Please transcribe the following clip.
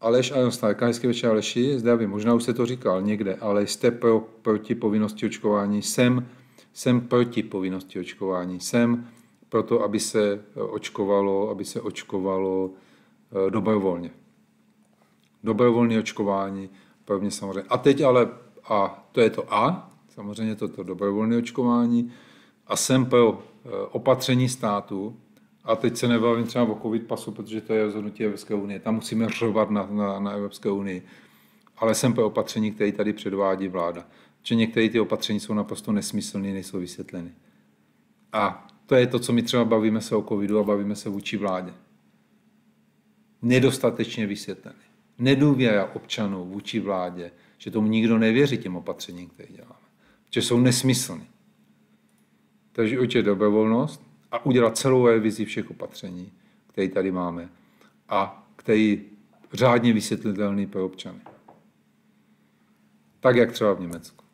Aleš Ajonsták, hezký večer Aleši, zdravím, možná už se to říkal někde, ale jste pro, proti povinnosti očkování, jsem, jsem proti povinnosti očkování, jsem proto, aby se očkovalo, aby se očkovalo eh, dobrovolně. Dobrovolné očkování, pro mě samozřejmě. A teď ale, a to je to A, samozřejmě toto dobrovolné očkování, a jsem pro eh, opatření státu, a teď se nebavím třeba o covid pasu, protože to je rozhodnutí Evropské unie. Tam musíme řovat na, na, na Evropské unii. Ale jsem pro opatření, které tady předvádí vláda. Že některé ty opatření jsou naprosto nesmyslné, nejsou vysvětleny. A to je to, co my třeba bavíme se o covidu a bavíme se vůči vládě. Nedostatečně vysvětlený. Nedůvěra občanů vůči vládě, že tomu nikdo nevěří těm opatřením, které děláme. Že jsou nesmyslný. Takže určitě dobrovolnost, a udělat celou revizi všech opatření, které tady máme a který řádně vysvětlitelný pro občany. Tak, jak třeba v Německu.